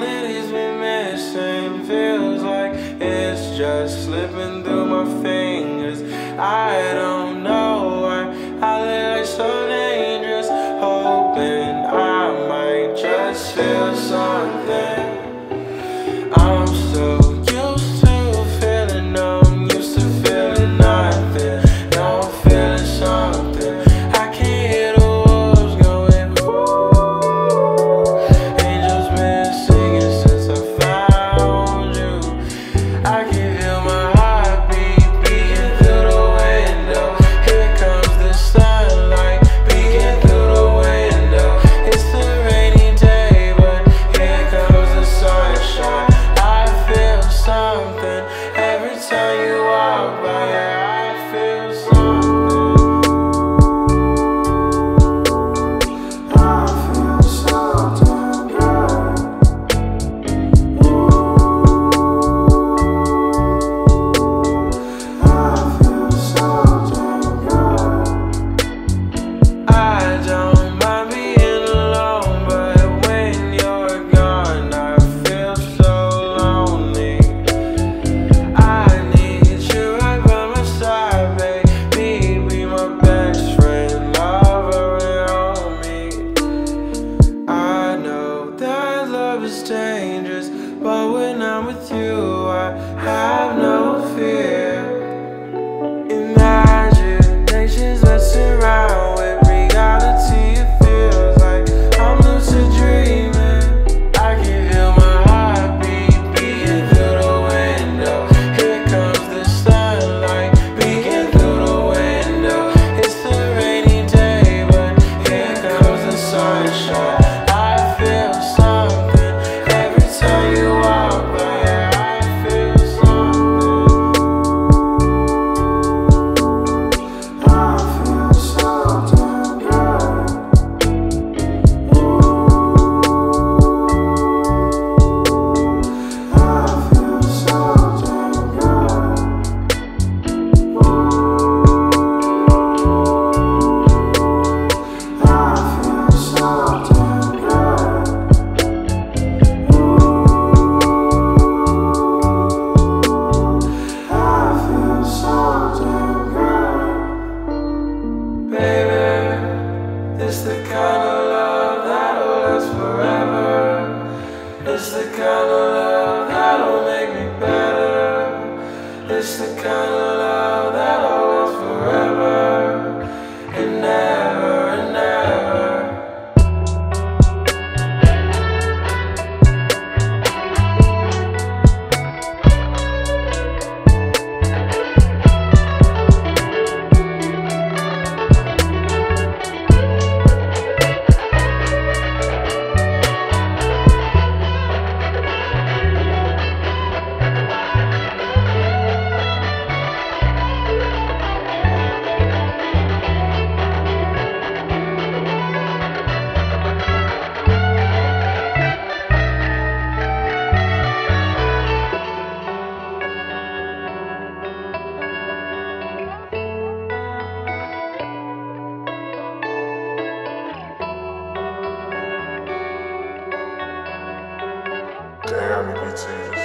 reality's been missing Feels like it's just slipping through my fingers. I don't know why I live so dangerous Hoping I might just feel something. you walk by It's the kind of love that'll last forever. It's the kind of love that'll make me better. It's the kind of love that'll Damn, you BT.